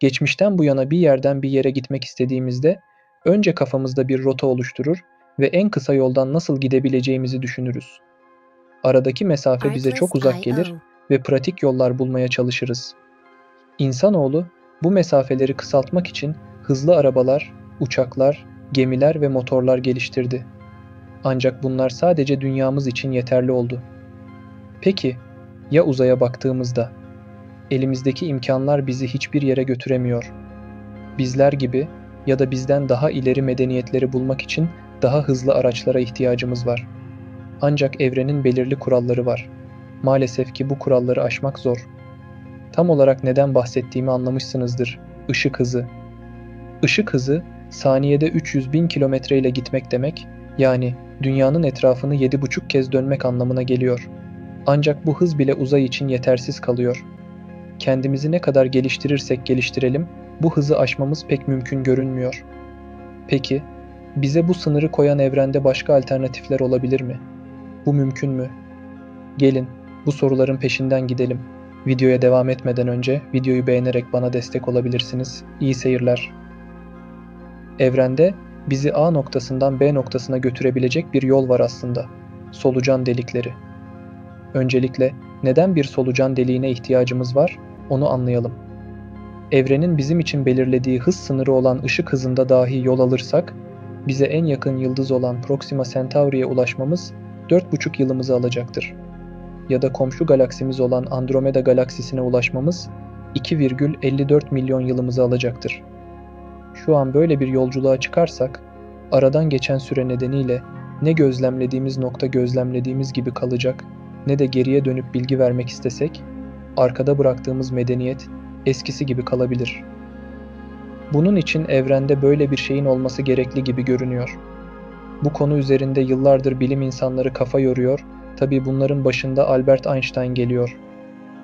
Geçmişten bu yana bir yerden bir yere gitmek istediğimizde önce kafamızda bir rota oluşturur ve en kısa yoldan nasıl gidebileceğimizi düşünürüz. Aradaki mesafe bize çok uzak gelir ve pratik yollar bulmaya çalışırız. İnsanoğlu bu mesafeleri kısaltmak için hızlı arabalar, uçaklar, gemiler ve motorlar geliştirdi. Ancak bunlar sadece dünyamız için yeterli oldu. Peki ya uzaya baktığımızda? Elimizdeki imkanlar bizi hiçbir yere götüremiyor. Bizler gibi ya da bizden daha ileri medeniyetleri bulmak için daha hızlı araçlara ihtiyacımız var. Ancak evrenin belirli kuralları var. Maalesef ki bu kuralları aşmak zor. Tam olarak neden bahsettiğimi anlamışsınızdır. Işık hızı. Işık hızı saniyede 300 bin kilometre ile gitmek demek, yani dünyanın etrafını 7,5 kez dönmek anlamına geliyor. Ancak bu hız bile uzay için yetersiz kalıyor. Kendimizi ne kadar geliştirirsek geliştirelim, bu hızı aşmamız pek mümkün görünmüyor. Peki, bize bu sınırı koyan evrende başka alternatifler olabilir mi? Bu mümkün mü? Gelin, bu soruların peşinden gidelim. Videoya devam etmeden önce videoyu beğenerek bana destek olabilirsiniz. İyi seyirler. Evrende bizi A noktasından B noktasına götürebilecek bir yol var aslında. Solucan delikleri. Öncelikle neden bir solucan deliğine ihtiyacımız var onu anlayalım. Evrenin bizim için belirlediği hız sınırı olan ışık hızında dahi yol alırsak, bize en yakın yıldız olan Proxima Centauri'ye ulaşmamız 4,5 yılımızı alacaktır. Ya da komşu galaksimiz olan Andromeda galaksisine ulaşmamız 2,54 milyon yılımızı alacaktır. Şu an böyle bir yolculuğa çıkarsak, aradan geçen süre nedeniyle ne gözlemlediğimiz nokta gözlemlediğimiz gibi kalacak ne de geriye dönüp bilgi vermek istesek, arkada bıraktığımız medeniyet eskisi gibi kalabilir. Bunun için evrende böyle bir şeyin olması gerekli gibi görünüyor. Bu konu üzerinde yıllardır bilim insanları kafa yoruyor, tabi bunların başında Albert Einstein geliyor.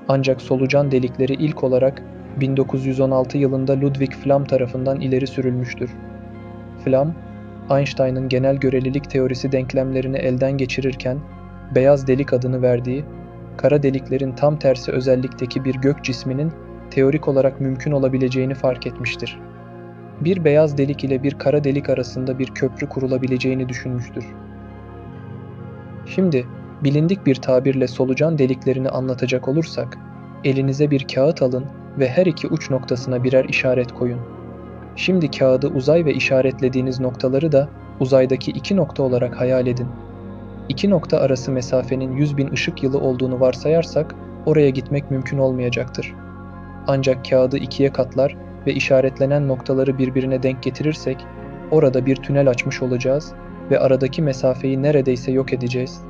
Ancak solucan delikleri ilk olarak 1916 yılında Ludwig Flam tarafından ileri sürülmüştür. Flam, Einstein'ın genel görelilik teorisi denklemlerini elden geçirirken beyaz delik adını verdiği, kara deliklerin tam tersi özellikteki bir gök cisminin teorik olarak mümkün olabileceğini fark etmiştir. Bir beyaz delik ile bir kara delik arasında bir köprü kurulabileceğini düşünmüştür. Şimdi bilindik bir tabirle solucan deliklerini anlatacak olursak, elinize bir kağıt alın ve her iki uç noktasına birer işaret koyun. Şimdi kağıdı uzay ve işaretlediğiniz noktaları da uzaydaki iki nokta olarak hayal edin. İki nokta arası mesafenin 100 bin ışık yılı olduğunu varsayarsak oraya gitmek mümkün olmayacaktır. Ancak kağıdı ikiye katlar ve işaretlenen noktaları birbirine denk getirirsek orada bir tünel açmış olacağız ve aradaki mesafeyi neredeyse yok edeceğiz.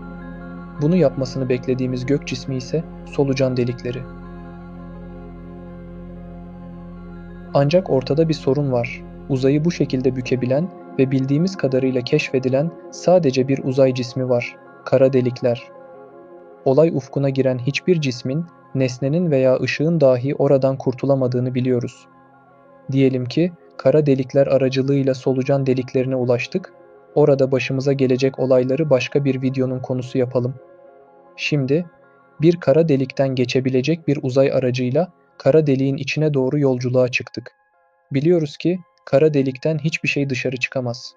Bunu yapmasını beklediğimiz gök cismi ise solucan delikleri. Ancak ortada bir sorun var. Uzayı bu şekilde bükebilen ve bildiğimiz kadarıyla keşfedilen sadece bir uzay cismi var. Kara delikler. Olay ufkuna giren hiçbir cismin, nesnenin veya ışığın dahi oradan kurtulamadığını biliyoruz. Diyelim ki kara delikler aracılığıyla solucan deliklerine ulaştık. Orada başımıza gelecek olayları başka bir videonun konusu yapalım. Şimdi bir kara delikten geçebilecek bir uzay aracıyla kara deliğin içine doğru yolculuğa çıktık. Biliyoruz ki kara delikten hiçbir şey dışarı çıkamaz.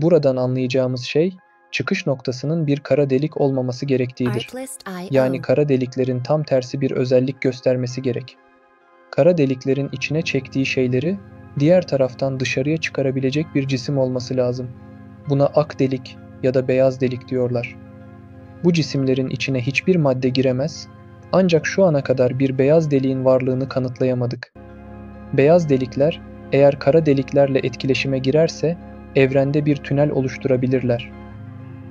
Buradan anlayacağımız şey çıkış noktasının bir kara delik olmaması gerektiğidir. Yani kara deliklerin tam tersi bir özellik göstermesi gerek. Kara deliklerin içine çektiği şeyleri diğer taraftan dışarıya çıkarabilecek bir cisim olması lazım. Buna ak delik ya da beyaz delik diyorlar. Bu cisimlerin içine hiçbir madde giremez ancak şu ana kadar bir beyaz deliğin varlığını kanıtlayamadık. Beyaz delikler eğer kara deliklerle etkileşime girerse evrende bir tünel oluşturabilirler.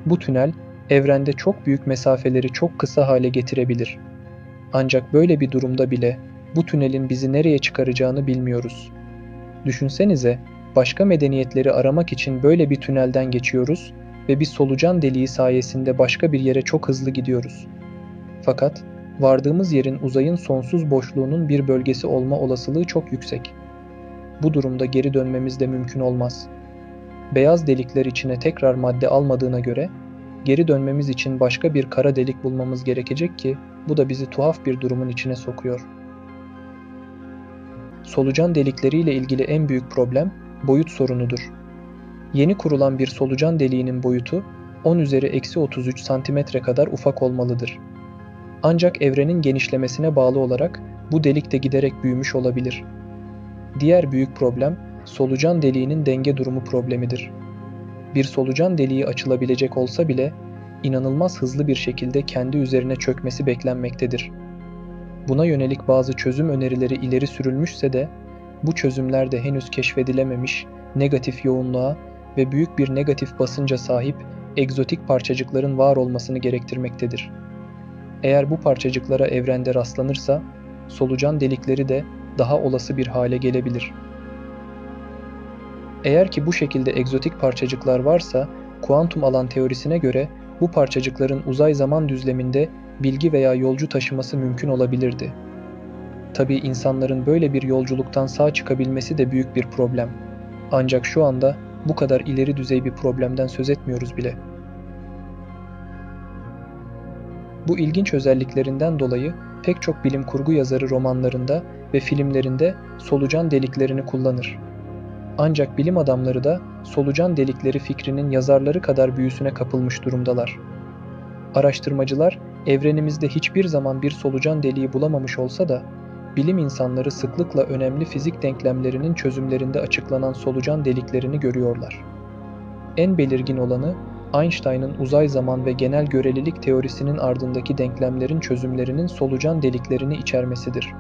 Bu tünel evrende çok büyük mesafeleri çok kısa hale getirebilir. Ancak böyle bir durumda bile bu tünelin bizi nereye çıkaracağını bilmiyoruz. Düşünsenize, başka medeniyetleri aramak için böyle bir tünelden geçiyoruz ve bir solucan deliği sayesinde başka bir yere çok hızlı gidiyoruz. Fakat vardığımız yerin uzayın sonsuz boşluğunun bir bölgesi olma olasılığı çok yüksek. Bu durumda geri dönmemiz de mümkün olmaz. Beyaz delikler içine tekrar madde almadığına göre geri dönmemiz için başka bir kara delik bulmamız gerekecek ki bu da bizi tuhaf bir durumun içine sokuyor. Solucan delikleriyle ilgili en büyük problem boyut sorunudur. Yeni kurulan bir solucan deliğinin boyutu 10 üzeri eksi 33 santimetre kadar ufak olmalıdır. Ancak evrenin genişlemesine bağlı olarak bu delik de giderek büyümüş olabilir. Diğer büyük problem solucan deliğinin denge durumu problemidir. Bir solucan deliği açılabilecek olsa bile inanılmaz hızlı bir şekilde kendi üzerine çökmesi beklenmektedir. Buna yönelik bazı çözüm önerileri ileri sürülmüşse de bu çözümler de henüz keşfedilememiş negatif yoğunluğa ve büyük bir negatif basınca sahip egzotik parçacıkların var olmasını gerektirmektedir. Eğer bu parçacıklara evrende rastlanırsa solucan delikleri de daha olası bir hale gelebilir. Eğer ki bu şekilde egzotik parçacıklar varsa, kuantum alan teorisine göre bu parçacıkların uzay zaman düzleminde bilgi veya yolcu taşıması mümkün olabilirdi. Tabii insanların böyle bir yolculuktan sağ çıkabilmesi de büyük bir problem. Ancak şu anda bu kadar ileri düzey bir problemden söz etmiyoruz bile. Bu ilginç özelliklerinden dolayı pek çok bilim kurgu yazarı romanlarında ve filmlerinde solucan deliklerini kullanır. Ancak bilim adamları da solucan delikleri fikrinin yazarları kadar büyüsüne kapılmış durumdalar. Araştırmacılar evrenimizde hiçbir zaman bir solucan deliği bulamamış olsa da bilim insanları sıklıkla önemli fizik denklemlerinin çözümlerinde açıklanan solucan deliklerini görüyorlar. En belirgin olanı Einstein'ın uzay zaman ve genel görelilik teorisinin ardındaki denklemlerin çözümlerinin solucan deliklerini içermesidir.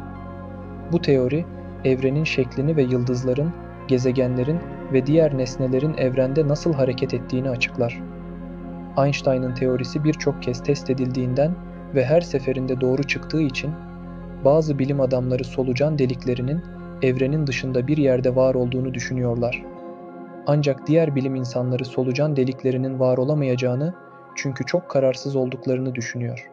Bu teori, evrenin şeklini ve yıldızların, gezegenlerin ve diğer nesnelerin evrende nasıl hareket ettiğini açıklar. Einstein'ın teorisi birçok kez test edildiğinden ve her seferinde doğru çıktığı için bazı bilim adamları solucan deliklerinin evrenin dışında bir yerde var olduğunu düşünüyorlar. Ancak diğer bilim insanları solucan deliklerinin var olamayacağını çünkü çok kararsız olduklarını düşünüyor.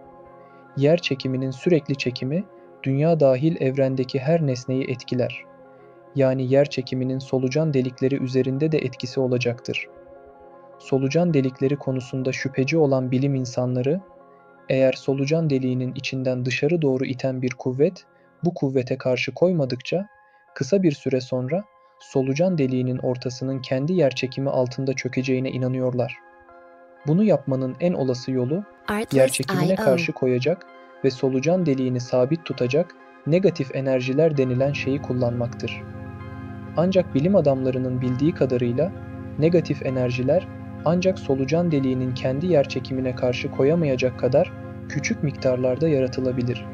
Yer çekiminin sürekli çekimi dünya dahil evrendeki her nesneyi etkiler. Yani yer çekiminin solucan delikleri üzerinde de etkisi olacaktır. Solucan delikleri konusunda şüpheci olan bilim insanları eğer solucan deliğinin içinden dışarı doğru iten bir kuvvet bu kuvvete karşı koymadıkça kısa bir süre sonra solucan deliğinin ortasının kendi yerçekimi altında çökeceğine inanıyorlar. Bunu yapmanın en olası yolu yerçekimine karşı koyacak ve solucan deliğini sabit tutacak negatif enerjiler denilen şeyi kullanmaktır. Ancak bilim adamlarının bildiği kadarıyla negatif enerjiler ancak solucan deliğinin kendi yerçekimine karşı koyamayacak kadar küçük miktarlarda yaratılabilir.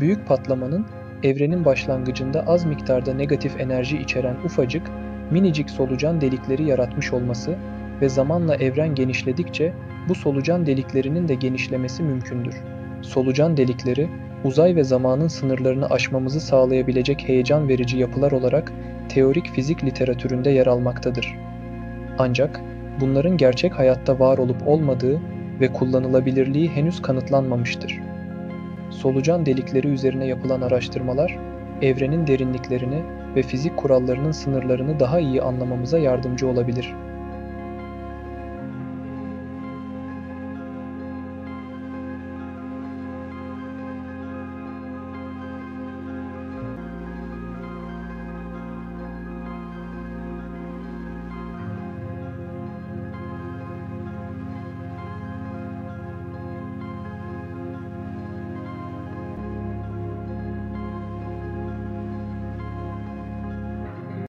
Büyük patlamanın evrenin başlangıcında az miktarda negatif enerji içeren ufacık, minicik solucan delikleri yaratmış olması ve zamanla evren genişledikçe bu solucan deliklerinin de genişlemesi mümkündür. Solucan delikleri, uzay ve zamanın sınırlarını aşmamızı sağlayabilecek heyecan verici yapılar olarak teorik fizik literatüründe yer almaktadır. Ancak bunların gerçek hayatta var olup olmadığı ve kullanılabilirliği henüz kanıtlanmamıştır. Solucan delikleri üzerine yapılan araştırmalar, evrenin derinliklerini ve fizik kurallarının sınırlarını daha iyi anlamamıza yardımcı olabilir.